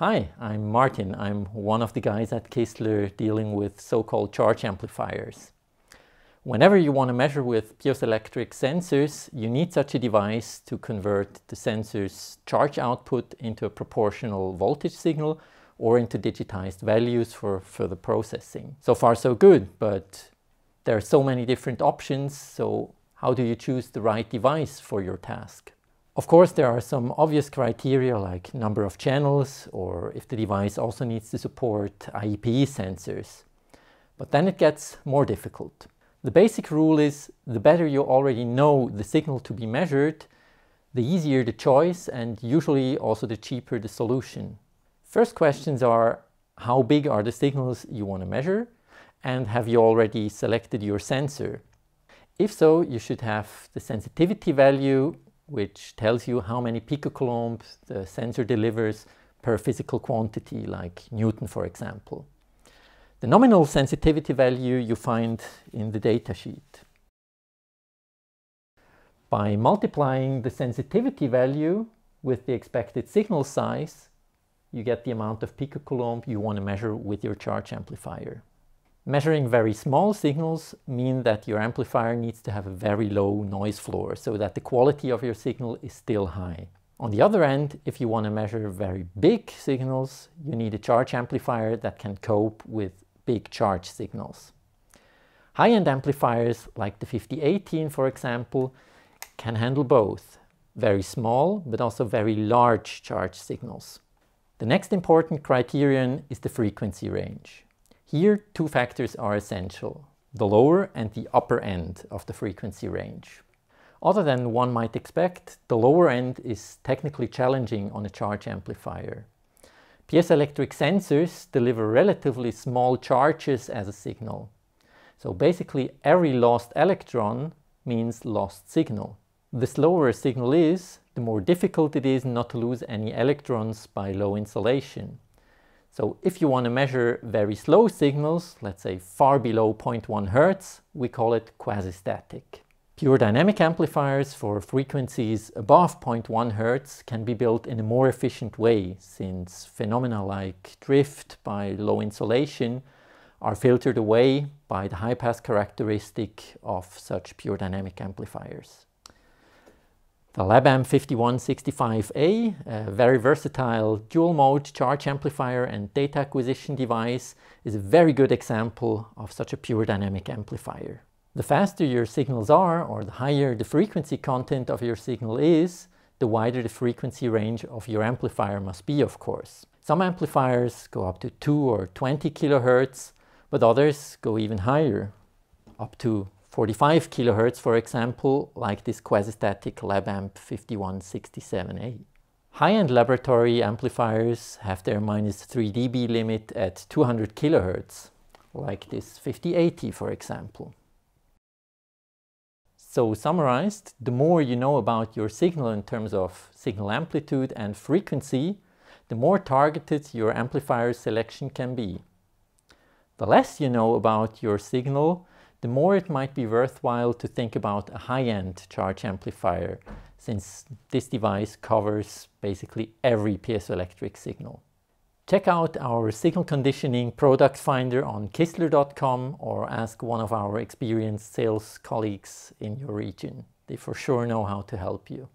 Hi, I'm Martin. I'm one of the guys at Kistler dealing with so-called charge amplifiers. Whenever you want to measure with piezoelectric sensors, you need such a device to convert the sensor's charge output into a proportional voltage signal or into digitized values for further processing. So far so good, but there are so many different options, so how do you choose the right device for your task? Of course, there are some obvious criteria like number of channels or if the device also needs to support IEP sensors. But then it gets more difficult. The basic rule is the better you already know the signal to be measured, the easier the choice and usually also the cheaper the solution. First questions are how big are the signals you want to measure and have you already selected your sensor? If so, you should have the sensitivity value which tells you how many picocoulombs the sensor delivers per physical quantity, like Newton, for example. The nominal sensitivity value you find in the datasheet. By multiplying the sensitivity value with the expected signal size, you get the amount of picocoulomb you want to measure with your charge amplifier. Measuring very small signals mean that your amplifier needs to have a very low noise floor so that the quality of your signal is still high. On the other end, if you want to measure very big signals, you need a charge amplifier that can cope with big charge signals. High-end amplifiers like the 5018 for example can handle both, very small but also very large charge signals. The next important criterion is the frequency range. Here, two factors are essential, the lower and the upper end of the frequency range. Other than one might expect, the lower end is technically challenging on a charge amplifier. Piezoelectric sensors deliver relatively small charges as a signal. So basically every lost electron means lost signal. The slower a signal is, the more difficult it is not to lose any electrons by low insulation. So if you want to measure very slow signals, let's say far below 0.1 Hz, we call it quasi-static. Pure dynamic amplifiers for frequencies above 0.1 Hz can be built in a more efficient way since phenomena like drift by low insulation are filtered away by the high pass characteristic of such pure dynamic amplifiers. The LabAmp 5165A, a very versatile dual mode charge amplifier and data acquisition device, is a very good example of such a pure dynamic amplifier. The faster your signals are, or the higher the frequency content of your signal is, the wider the frequency range of your amplifier must be, of course. Some amplifiers go up to 2 or 20 kilohertz, but others go even higher, up to 45 kilohertz, for example, like this quasi-static LabAmp 5167A. High-end laboratory amplifiers have their minus 3 dB limit at 200 kilohertz, like this 5080, for example. So summarized, the more you know about your signal in terms of signal amplitude and frequency, the more targeted your amplifier selection can be. The less you know about your signal, the more it might be worthwhile to think about a high-end charge amplifier since this device covers basically every piezoelectric signal. Check out our signal conditioning product finder on kistler.com or ask one of our experienced sales colleagues in your region. They for sure know how to help you.